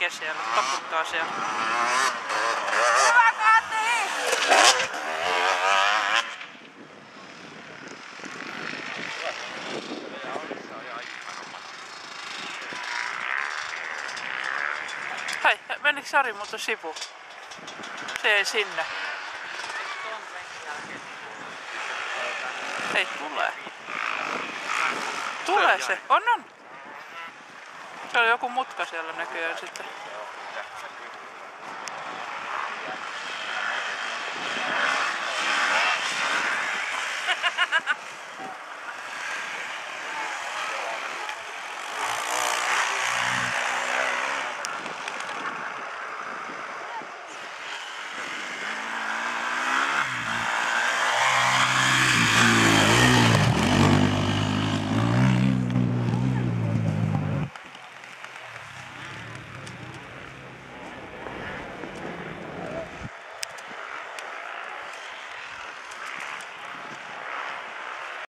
tekee siellä? Taputtaa siellä. Hyvä! Hei, menikö Sari muuta sivu? Se ei sinne. Hei, tulee. Tulee se. On, on. Se oli joku mutka siellä näköjään sitten.